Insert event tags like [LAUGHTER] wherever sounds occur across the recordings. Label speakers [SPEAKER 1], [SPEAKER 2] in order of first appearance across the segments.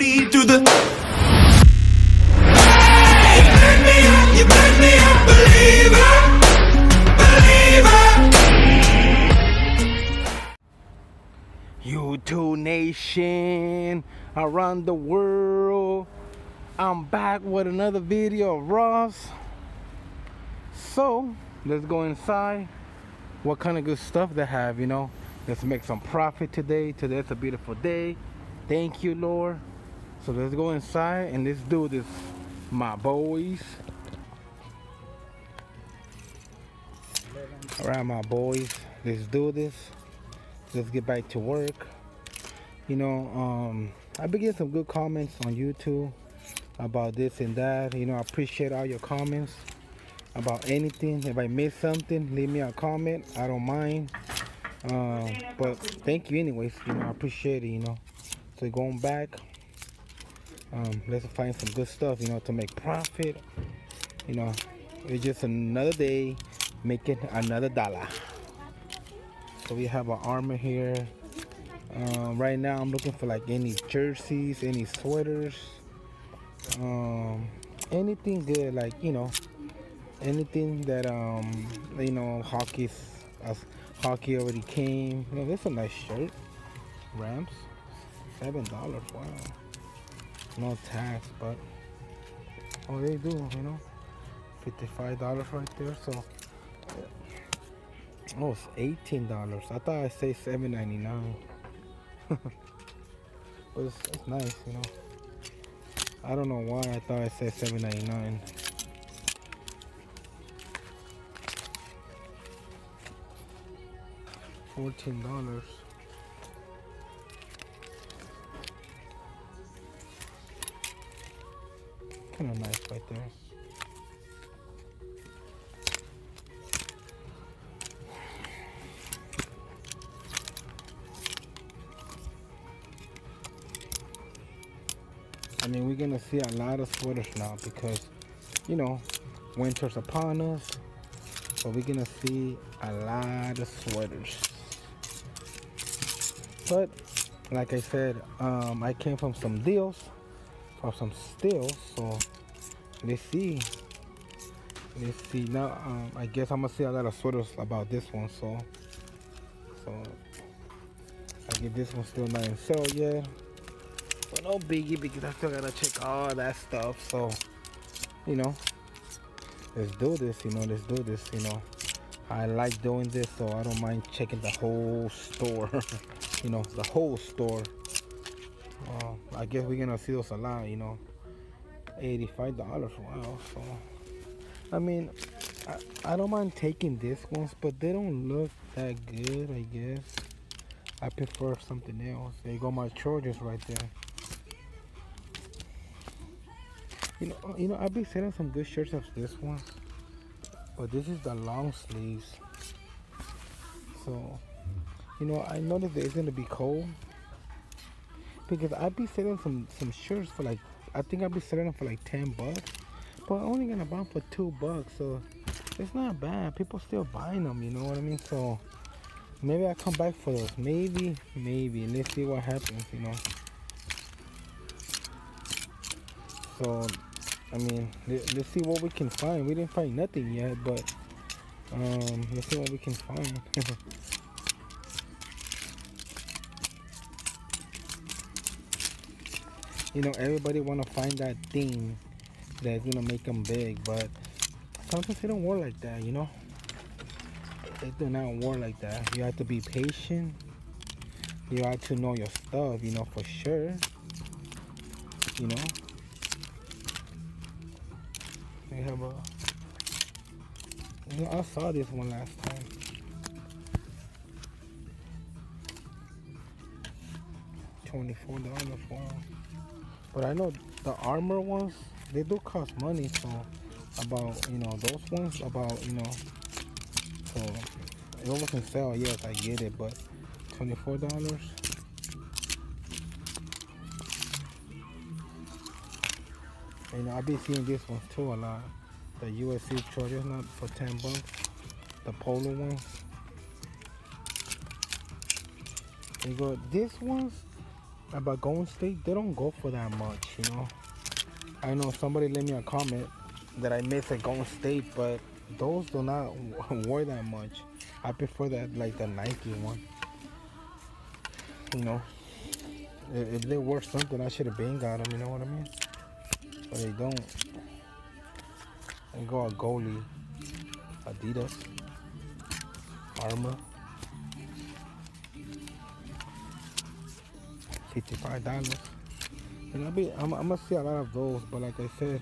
[SPEAKER 1] booty the. You make me you me believer, believer.
[SPEAKER 2] YouTube Nation around the world. I'm back with another video of Ross. So let's go inside. What kind of good stuff they have, you know? Let's make some profit today. Today's a beautiful day. Thank you, Lord. So let's go inside and let's do this, my boys. All right, my boys. Let's do this. Let's get back to work. You know, um, I've been getting some good comments on YouTube about this and that. You know, I appreciate all your comments about anything. If I miss something, leave me a comment. I don't mind. Um, but thank you anyways. You know, I appreciate it. You know, so going back, um, let's find some good stuff. You know, to make profit. You know, it's just another day making another dollar. So we have our armor here. Um, right now, I'm looking for like any jerseys, any sweaters, um, anything good. Like you know, anything that um you know hockey's uh, hockey already came you know this is a nice shirt Rams seven dollars wow no tax but oh they do you know? $55 right there so oh it's $18 I thought I say $7.99 [LAUGHS] but it's, it's nice you know? I don't know why I thought I said $7.99 $14 a knife right there. I mean, we're going to see a lot of sweaters now because, you know, winter's upon us. So we're going to see a lot of sweaters. But, like I said, um, I came from some deals from some steals so let's see. Let's see now um, I guess I'm gonna see a lot of sweaters about this one so so I get this one still not in sale yet. But no biggie because I still gotta check all that stuff so you know let's do this you know let's do this you know. I like doing this so I don't mind checking the whole store [LAUGHS] you know the whole store uh, I guess we're gonna see those a lot you know. 85 dollars wow so I mean I, I don't mind taking this ones but they don't look that good I guess. I prefer something else. There you go my chargers right there. You know you know I've been selling some good shirts of this one but this is the long sleeves. So you know, I noticed that it's gonna be cold because I'd be selling some some shirts for like I think I'd be selling them for like 10 bucks, but I'm only gonna buy them for two bucks, so it's not bad. People still buying them, you know what I mean? So maybe I come back for those. Maybe, maybe. Let's see what happens, you know. So, I mean, let, us see what we can find. We didn't find nothing yet, but um, let's see what we can find. [LAUGHS] you know everybody want to find that thing that's gonna make them big but sometimes they don't work like that you know? They do not work like that. You have to be patient. You have to know your stuff you know for sure. You know? They have a you know, I saw this one last time. Twenty-four dollars. Wow. But I know the armor ones, they do cost money. So about, you know, those ones about, you know, so it wasn't sale. Yes, I get it, but $24. You know, I've been seeing this one too a lot. The USC chargers not for 10 bucks. The polo ones. You go, this ones about Golden State, they don't go for that much, you know. I know somebody left me a comment that I miss a Golden State, but those do not [LAUGHS] wear that much. I prefer that like the Nike one. You know, if they were something, I should have been got them. You know what I mean? But they don't. They go a goalie, Adidas, Arma. $55. And I'll be, I'm, I'm gonna see a lot of those, but like I said,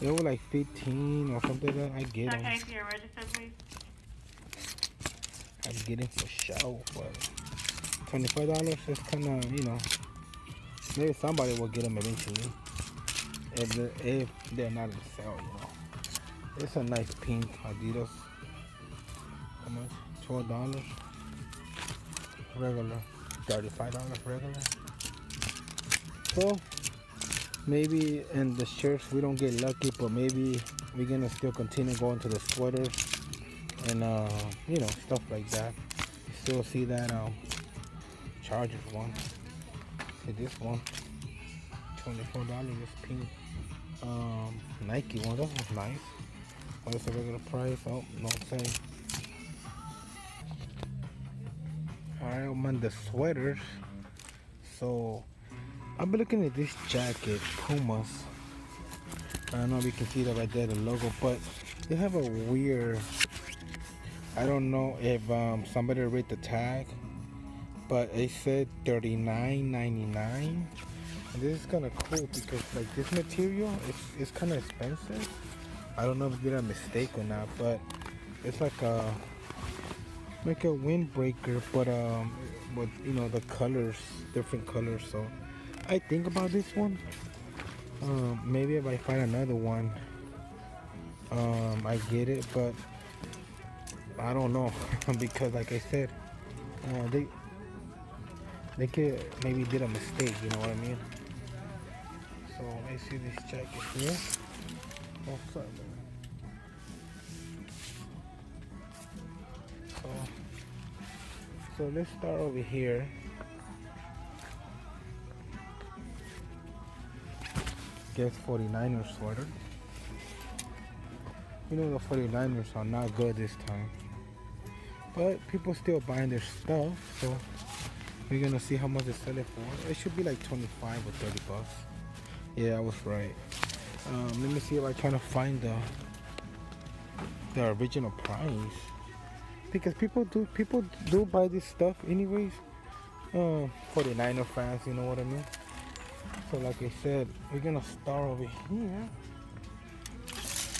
[SPEAKER 2] they were like 15 or something like that. I get them.
[SPEAKER 3] Okay.
[SPEAKER 2] I get getting for sure, but $25 is kind of, you know, maybe somebody will get them eventually. If they're, if they're not in sale, you know. It's a nice pink Adidas. How much? $12. Regular. $35 regular. So maybe in the shirts we don't get lucky, but maybe we're gonna still continue going to the sweaters and uh, you know stuff like that. You still see that um, Chargers one. See this one, twenty-four dollars. This pink um, Nike one. That was nice. What is the regular price? Oh, no say. Alright, I'm on the sweaters. So I've been looking at this jacket, Pumas. I don't know if you can see that right there, the logo, but they have a weird. I don't know if um, somebody read the tag, but it said $39.99. And this is kind of cool because like this material is it's kind of expensive. I don't know if did a mistake or not, but it's like a like a windbreaker, but um, with you know the colors, different colors. So I think about this one. Um, maybe if I find another one, um, I get it, but I don't know [LAUGHS] because, like I said, uh, they they could maybe did a mistake. You know what I mean? So I see this jacket here. So, so let's start over here. Guess 49ers sweater. You know the 49ers are not good this time. But people still buying their stuff, so we're gonna see how much they sell it for. It should be like 25 or 30 bucks. Yeah, I was right. Um, let me see if I try to find the the original price because people do people do buy this stuff anyways. Uh, 49er fans, you know what I mean. So like I said, we're gonna start over here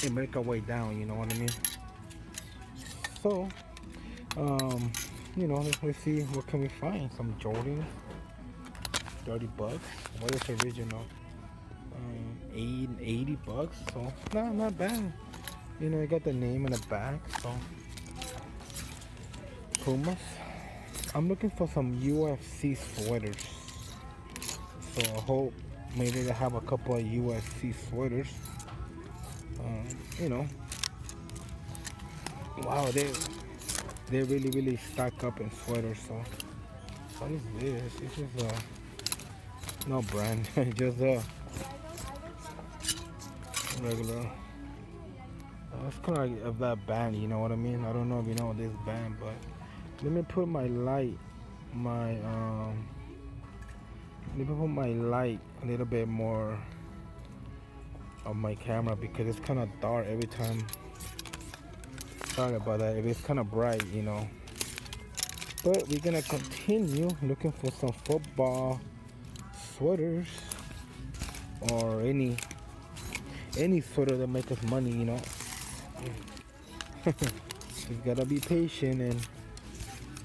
[SPEAKER 2] and make our way down. You know what I mean. So, um, you know, let's, let's see what can we find. Some Jordans, 30 bucks. What is original? Um, 80, 80 bucks. So, not not bad. You know, I got the name in the back. So, Pumas. I'm looking for some UFC sweaters. So I hope maybe they have a couple of USC sweaters. Um, you know. Wow, they they really really stock up in sweaters. So what is this? This is a no brand, [LAUGHS] just a regular. Uh, it's kind of like of that band, you know what I mean? I don't know if you know this band, but let me put my light, my um, let me put my light a little bit more on my camera because it's kind of dark every time. Sorry about that. If it's kind of bright, you know. But we're gonna continue looking for some football sweaters or any any sweater that make us money, you know. [LAUGHS] you gotta be patient and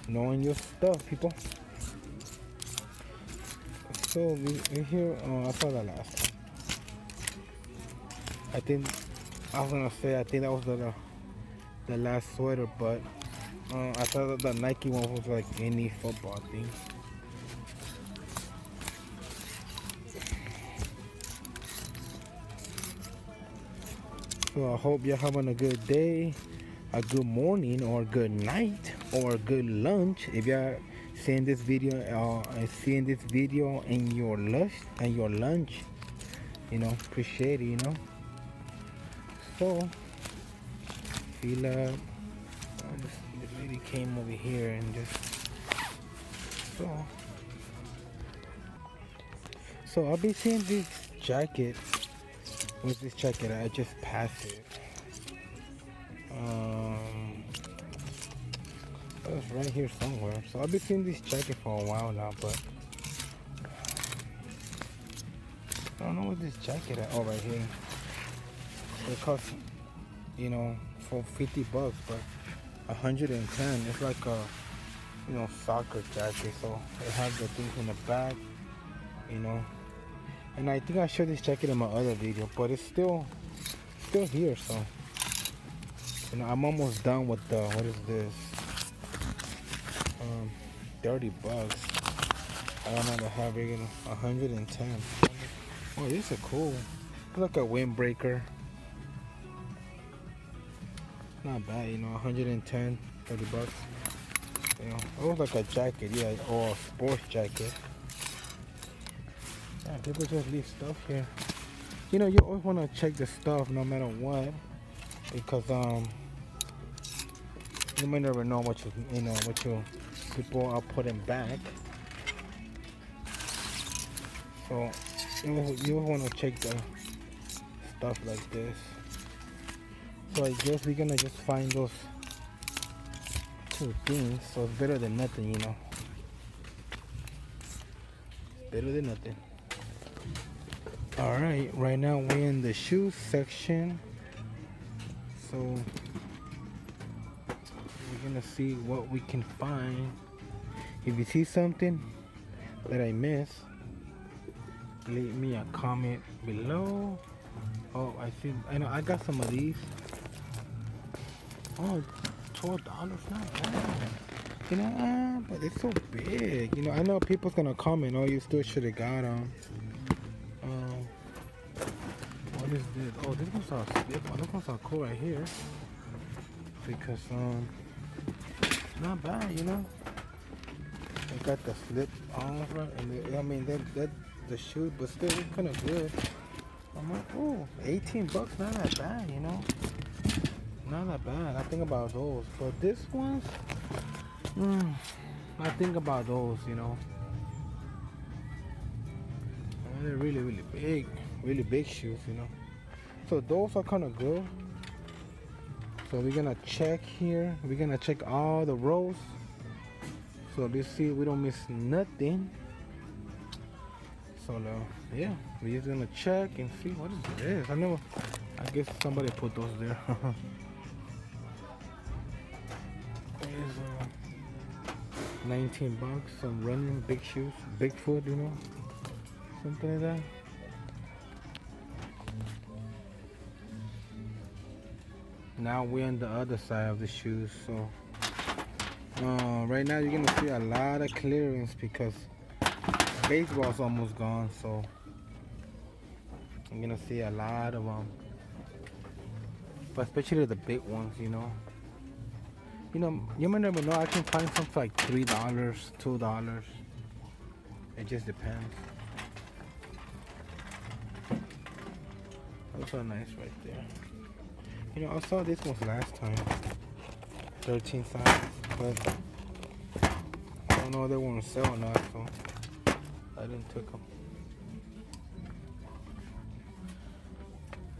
[SPEAKER 2] knowing your stuff, people. So we, we here. I saw that last. I think I was gonna say I think that was the the last sweater, but uh, I thought that the Nike one was like any football thing. So I hope you're having a good day, a good morning, or a good night, or a good lunch. If you're seeing this video uh seeing this video in your lunch and your lunch you know appreciate it you know. So feel up oh, this, lady came over here and just so so I'll be seeing this jacket. Where's this jacket? I just passed it. Um it was right here somewhere so I've been seeing this jacket for a while now but I don't know what this jacket at. Oh, right here. It costs, you know, for 50 bucks, but 110. It's like a, you know, soccer jacket. So it has the things in the back, you know. And I think I showed this jacket in my other video, but it's still, still here. So, you know, I'm almost done with the, what is this? Um, 30 bucks. I don't know how big 110. Oh, these are cool. Like a windbreaker. Not bad, you know, 110, 30 bucks. You know, it like a jacket, yeah, or a sports jacket. Yeah, people just leave stuff here. You know, you always want to check the stuff no matter what, because um, you might never know what you, you know, what you people are putting back. So you you want to check the stuff like this? So I guess we're gonna just find those two things. So it's better than nothing you know. Better than nothing. All right right now we're in the shoes section. So gonna see what we can find. If you see something that I missed leave me a comment below. Oh i see i know i got some of these. Oh 12 dollars not bad. You know uh, but it's so big. You know i know people's gonna comment oh you still should have got them um what is this? Oh this one's a slip oh this one's a cool right here. Because um not bad you know I got the slip on right and the, I mean that that the shoe, but still it's kind of good. I'm like, oh, 18 bucks, not that bad, you know? Not that bad. I think about those. But this one's, mm, I think about those, you know? And they're really, really big, really big shoes, you know? So those are kind of good. So we're gonna check here. We're gonna check all the rows. So let's see we don't miss nothing. So uh, yeah, we're just gonna check and see what is this. I know, I guess somebody put those there. [LAUGHS] There's uh, 19 bucks, some running big shoes, Bigfoot, you know, something like that. Now we're on the other side of the shoes, so uh, right now you're gonna see a lot of clearance because baseball's almost gone, so I'm gonna see a lot of them. But especially the big ones, you know. You know, you might never know. I can find some for like three dollars, two dollars. It just depends. Those are nice right there. You know, I saw this one last time. 13 size, but I don't know if they want to sell or not, so. I didn't take them.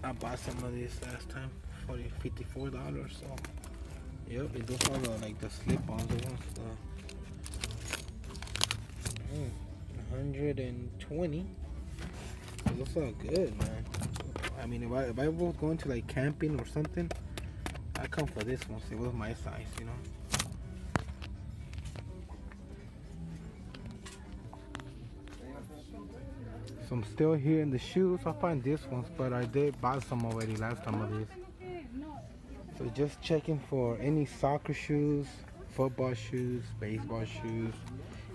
[SPEAKER 2] I bought some of these last time for 54 dollars. So, yep, those are the, like the slip-ons, the ones. The, mm, 120. Those are good, man. I mean, if I if I was going to like camping or something, I come for this one. It was my size, you know. So I'm still here in the shoes. I find this ones, but I did buy some already last time of these. So just checking for any soccer shoes, football shoes, baseball shoes,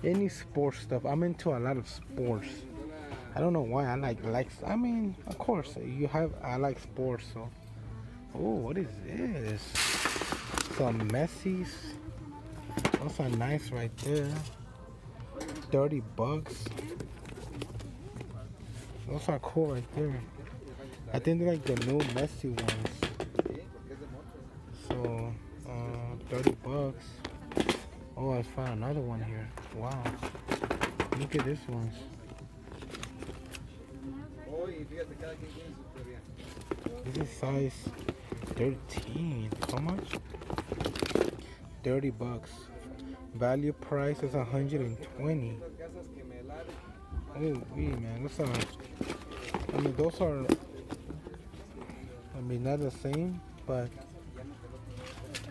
[SPEAKER 2] any sports stuff. I'm into a lot of sports. I don't know why I like like. I mean, of course you have. I like sports. So, oh, what is this? Some Messi's. Those are nice right there. 30 bucks. Those are cool right there. I think they're like the new Messi ones. So, uh, 30 bucks. Oh, I found another one here. Wow. Look at this one. This is size 13. How much? 30 bucks. Value price is 120. Oh, wee, man. That's I mean, those are, I mean, not the same, but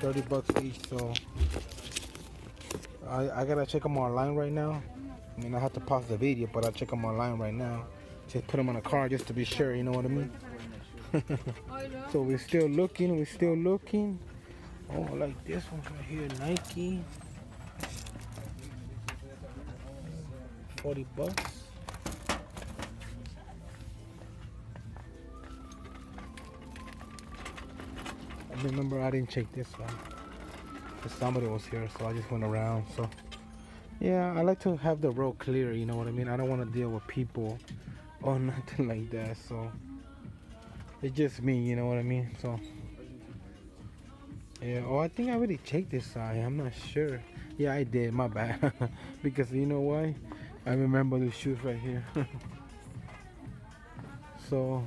[SPEAKER 2] 30 bucks each. So I, I gotta check them online right now. I mean, I have to pause the video, but I'll check them online right now. Just put them on a car just to be sure, you know what I mean? [LAUGHS] so we're still looking, we're still looking. Oh, like this one right here, Nike. 40 bucks. I remember I didn't check this one. 'cause somebody was here, so I just went around. So, yeah, I like to have the road clear, you know what I mean? I don't want to deal with people [LAUGHS] or nothing like that. So, it's just me, you know what I mean? So, yeah. Oh, I think I already checked this side. I'm not sure. Yeah, I did. My bad. [LAUGHS] because you know why? I remember the shoes right here. [LAUGHS] so,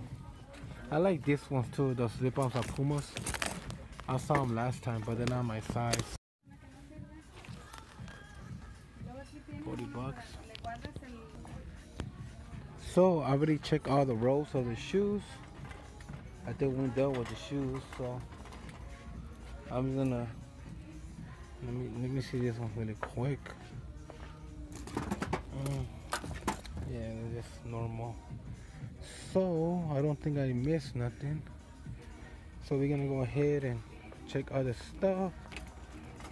[SPEAKER 2] I like these ones too. Those slip-ons are Pumas. I saw them last time, but they're not my size. So I already checked all the rows of the shoes. I think we're done with the shoes, so I'm gonna let me let me see this one really quick. Mm, yeah, just normal. So I don't think I missed nothing. So we're gonna go ahead and check other stuff.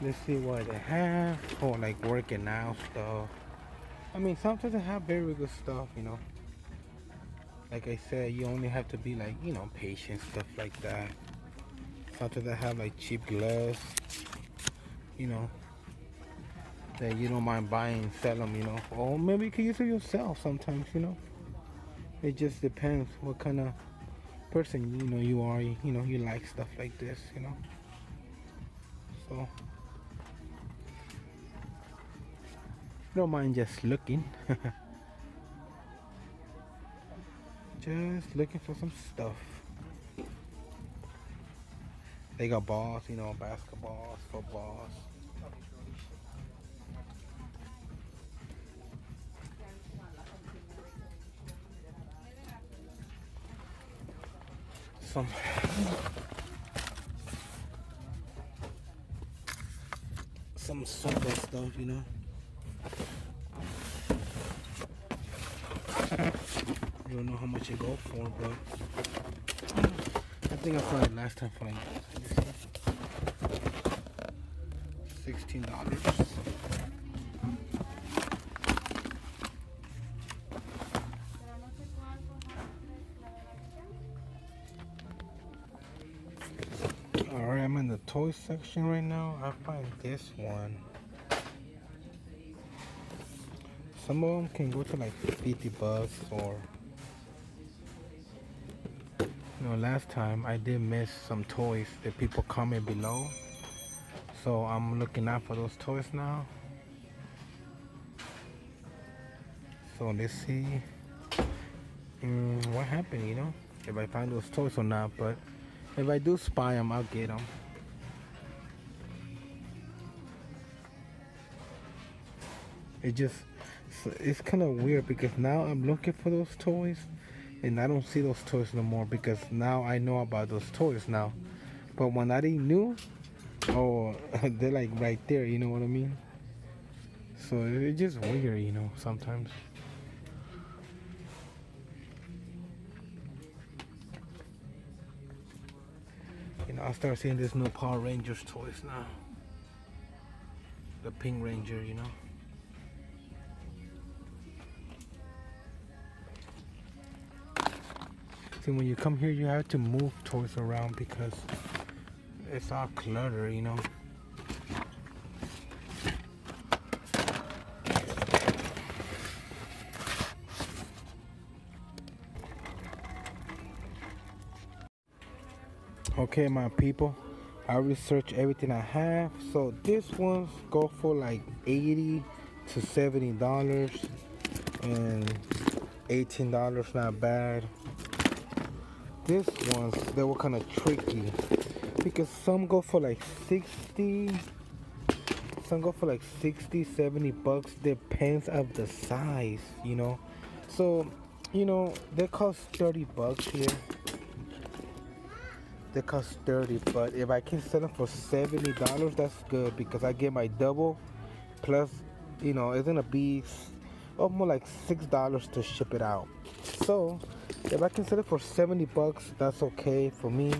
[SPEAKER 2] Let's see what they have. Oh, like working out stuff. I mean, sometimes they have very good stuff, you know. Like I said, you only have to be like, you know, patient, stuff like that. Sometimes they have like cheap gloves, you know, that you don't mind buying and sell them, you know. Or maybe you can use it yourself sometimes, you know. It just depends what kind of person you know you are. You, you know, you like stuff like this, you know. So don't mind just looking. [LAUGHS] just looking for some stuff. They got balls, you know, basketballs, footballs. Some some soccer stuff, you know. I don't know how much it go for, but I think I saw it last time for like sixteen dollars. Alright, I'm in the toy section right now. I find this one. Some of them can go to like 50 bucks or you know last time I did miss some toys that people comment below. So I'm looking out for those toys now. So let's see mm, what happened you know if I find those toys or not but if I do spy them I'll get them it just it's kind of weird because now I'm looking for those toys and I don't see those toys no more because now I know about those toys now. But when I didn't knew, oh, [LAUGHS] they're like right there, you know what I mean? So it's just weird, you know, sometimes. You know, I start seeing this new Power Rangers toys now. The Pink Ranger, you know. when you come here you have to move toys around because it's all clutter you know? Okay my people I researched everything I have. So this one's go for like 80 to 70 dollars and 18 dollars not bad. This one's they were kind of tricky. Because some go for like 60 some go for like 60 70 bucks depends of the size you know? So you know they cost 30 bucks here. They cost 30 but if i can sell them for 70 dollars that's good because i get my double plus you know it's gonna be almost oh, like six dollars to ship it out. So if i can sell it for 70 bucks that's okay for me.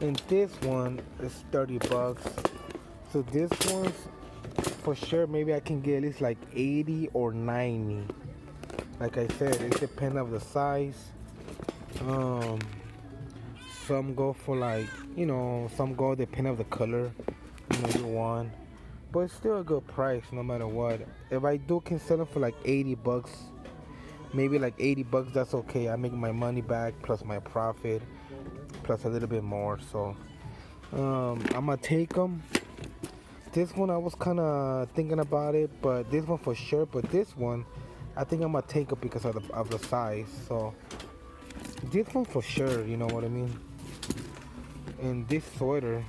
[SPEAKER 2] And this one is 30 bucks. So this one's for sure maybe i can get at least like 80 or 90 like i said it depends on the size. Um some go for like you know some go depending on the color you know you want but it's still a good price no matter what. If i do can sell them for like 80 bucks maybe like 80 bucks that's okay. I make my money back plus my profit plus a little bit more so um, i'm gonna take them this one i was kind of thinking about it but this one for sure but this one i think i'm gonna take it because of the, of the size so. This one for sure you know what i mean? And this sweater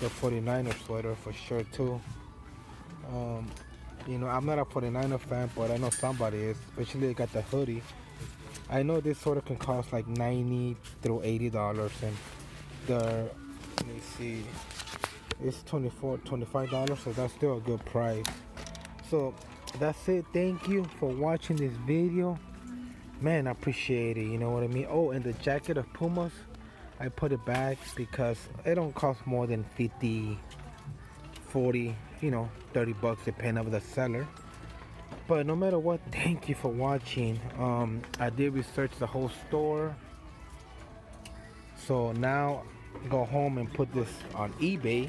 [SPEAKER 2] the 49er sweater for sure too. Um, you know i'm not a 49er fan but i know somebody is especially got the hoodie. I know this sort of can cost like 90 through 80 dollars and the let me see it's 24 25 dollars so that's still a good price. So that's it. Thank you for watching this video. Man I appreciate it. You know what I mean? Oh and the jacket of Pumas I put it back because it don't cost more than 50 40 you know 30 bucks depending on the seller. But no matter what thank you for watching. Um i did research the whole store. So now go home and put this on ebay.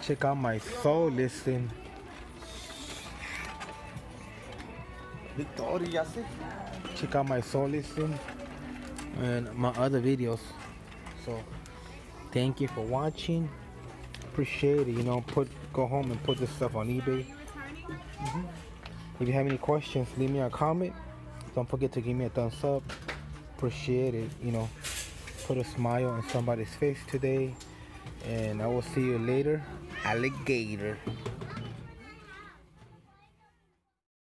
[SPEAKER 2] Check out my soul listing. Check out my soul listing and my other videos. So thank you for watching appreciate it you know put go home and put this stuff on ebay Mhm. If you have any questions, leave me a comment. Don't forget to give me a thumbs up. Appreciate it. You know, put a smile on somebody's face today. And I will see you later. Alligator.